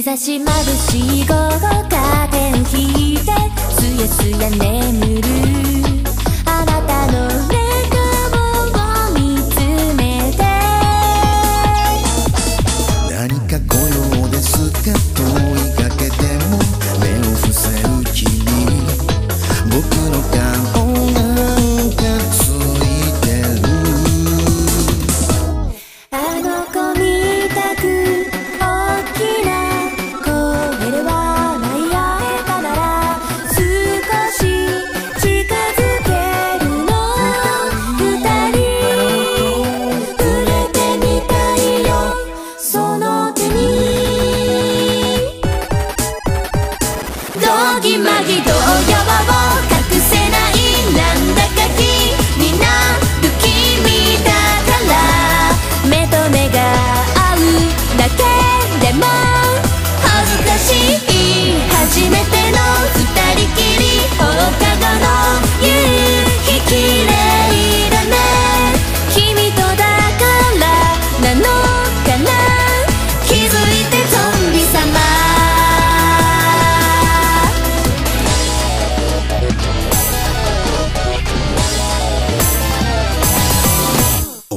日差し眩しい午後ん天いて」「すやすやね。ぎまぎどうやわを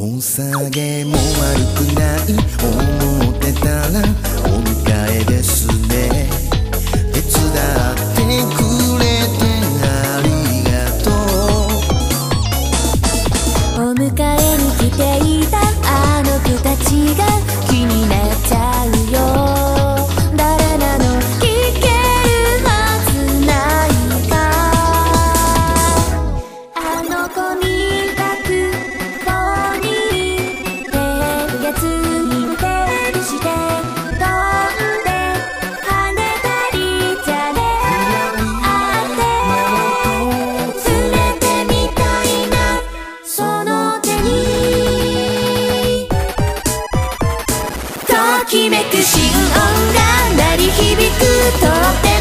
お下げも悪くない思ってたらお迎えですね。手伝ってくれてありがとう。お迎えに来ているとって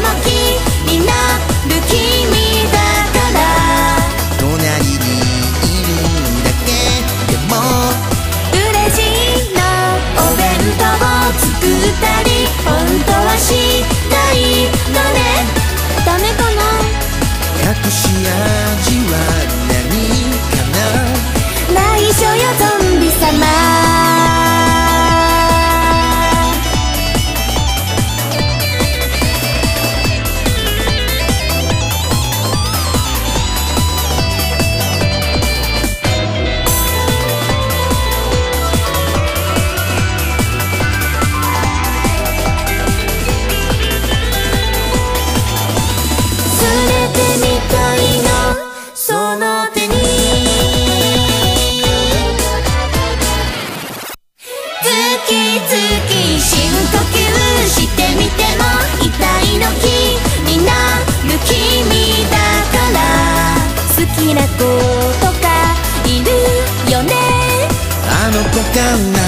簡な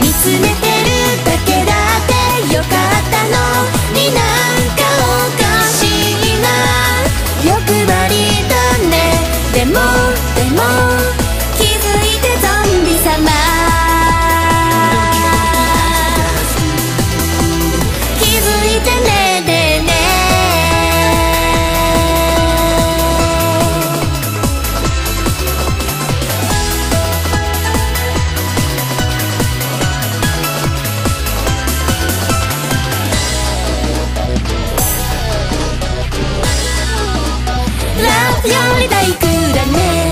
見つめて大工だね